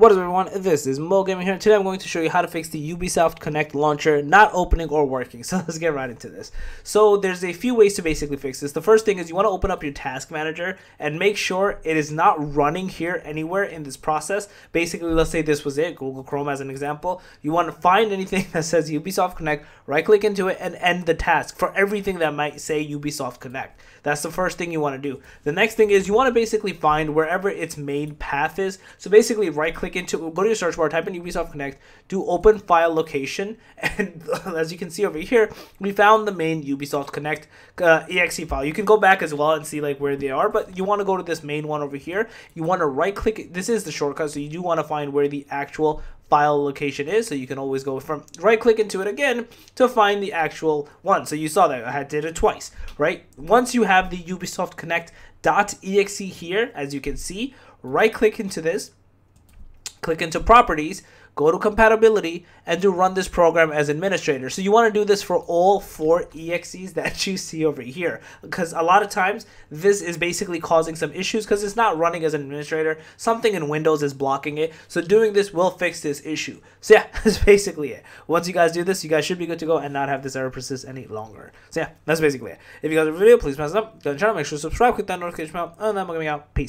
What is up everyone, this is Moe Gaming here. Today I'm going to show you how to fix the Ubisoft Connect launcher not opening or working. So let's get right into this. So there's a few ways to basically fix this. The first thing is you want to open up your task manager and make sure it is not running here anywhere in this process. Basically, let's say this was it, Google Chrome as an example. You want to find anything that says Ubisoft Connect, right click into it and end the task for everything that might say Ubisoft Connect. That's the first thing you want to do. The next thing is you want to basically find wherever its main path is. So basically right click click into go to your search bar, type in Ubisoft Connect, do open file location, and as you can see over here, we found the main Ubisoft Connect uh, exe file. You can go back as well and see like where they are, but you want to go to this main one over here. You want to right click. This is the shortcut, so you do want to find where the actual file location is so you can always go from right click into it again to find the actual one so you saw that I did it twice right once you have the Ubisoft Connect .exe here as you can see right click into this click into properties, go to compatibility, and to run this program as administrator. So you want to do this for all four EXEs that you see over here. Because a lot of times this is basically causing some issues because it's not running as an administrator. Something in Windows is blocking it. So doing this will fix this issue. So yeah, that's basically it. Once you guys do this, you guys should be good to go and not have this error persist any longer. So yeah, that's basically it. If you guys like the video, please thumbs up. Go to channel, make sure to subscribe, click that notification bell, and then I'm going out. Peace.